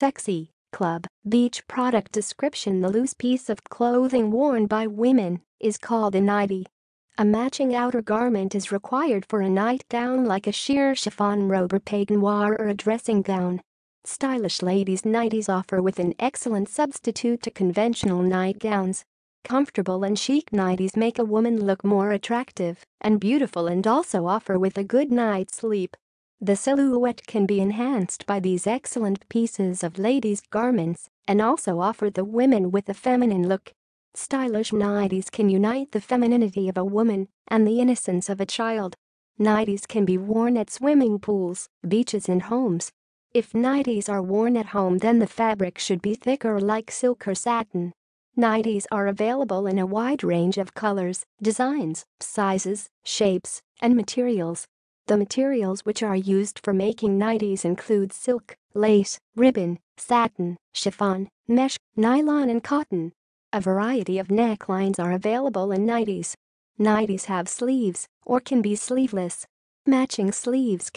sexy, club, beach product description The loose piece of clothing worn by women is called a nightie. A matching outer garment is required for a nightgown like a sheer chiffon robe or peignoir or a dressing gown. Stylish ladies' nighties offer with an excellent substitute to conventional nightgowns. Comfortable and chic nighties make a woman look more attractive and beautiful and also offer with a good night's sleep. The silhouette can be enhanced by these excellent pieces of ladies' garments and also offer the women with a feminine look. Stylish nighties can unite the femininity of a woman and the innocence of a child. Nighties can be worn at swimming pools, beaches and homes. If nighties are worn at home then the fabric should be thicker like silk or satin. Nighties are available in a wide range of colors, designs, sizes, shapes, and materials. The materials which are used for making nighties include silk, lace, ribbon, satin, chiffon, mesh, nylon and cotton. A variety of necklines are available in nighties. Nighties have sleeves or can be sleeveless. Matching sleeves